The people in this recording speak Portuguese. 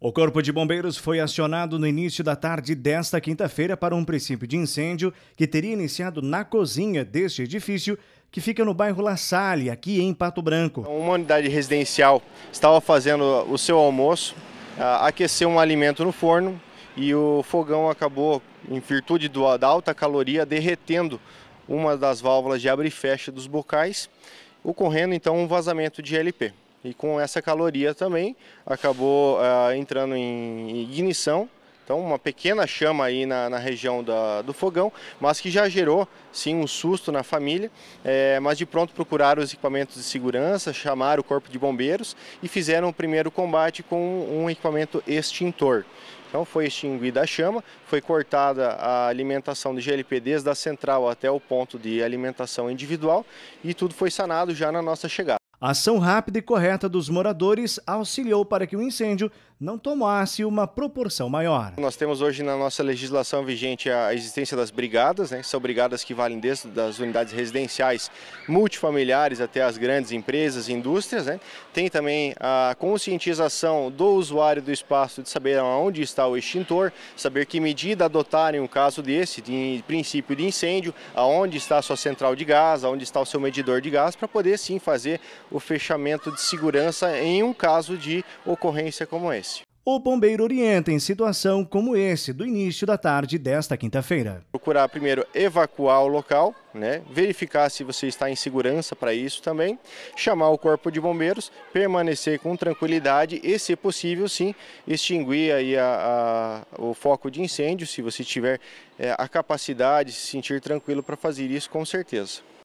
O Corpo de Bombeiros foi acionado no início da tarde desta quinta-feira para um princípio de incêndio que teria iniciado na cozinha deste edifício que fica no bairro La Salle, aqui em Pato Branco. Uma unidade residencial estava fazendo o seu almoço, aqueceu um alimento no forno e o fogão acabou, em virtude da alta caloria, derretendo uma das válvulas de abre e fecha dos bocais, ocorrendo então um vazamento de LP e com essa caloria também acabou uh, entrando em ignição. Então, uma pequena chama aí na, na região da, do fogão, mas que já gerou, sim, um susto na família. É, mas de pronto procuraram os equipamentos de segurança, chamaram o corpo de bombeiros e fizeram o primeiro combate com um equipamento extintor. Então foi extinguida a chama, foi cortada a alimentação de GLP desde a central até o ponto de alimentação individual e tudo foi sanado já na nossa chegada. A ação rápida e correta dos moradores auxiliou para que o incêndio não tomasse uma proporção maior. Nós temos hoje na nossa legislação vigente a existência das brigadas, né? são brigadas que valem desde das unidades residenciais multifamiliares até as grandes empresas e indústrias. Né? Tem também a conscientização do usuário do espaço de saber onde está o extintor, saber que medida adotar em um caso desse, de princípio de incêndio, aonde está a sua central de gás, aonde está o seu medidor de gás, para poder sim fazer o fechamento de segurança em um caso de ocorrência como esse. O bombeiro orienta em situação como esse do início da tarde desta quinta-feira. Procurar primeiro evacuar o local, né? verificar se você está em segurança para isso também, chamar o corpo de bombeiros, permanecer com tranquilidade e, se possível, sim, extinguir aí a, a, o foco de incêndio, se você tiver é, a capacidade de se sentir tranquilo para fazer isso, com certeza.